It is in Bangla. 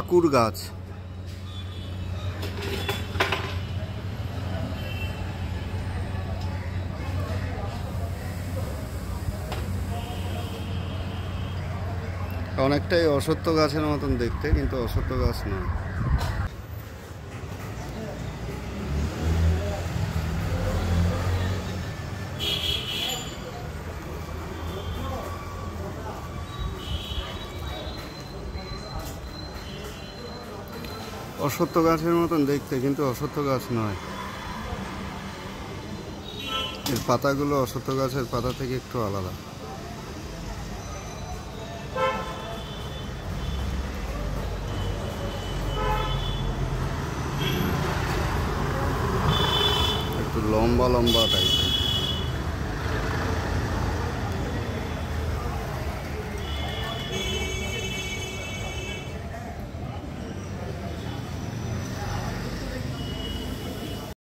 ঠাকুর গাছ। অনেকটাই অসত্য গাছের মতন দেখতে কিন্তু অসত্য গাছ নয়। অসত্য গাছের মতন দেখতে, কিন্তু অসত্য গাছ নয়। এর পাতাগুলো অসত্য গাছের পাতা থেকে একটু আলাদা। একটু লম্বা লম্বা টাইপ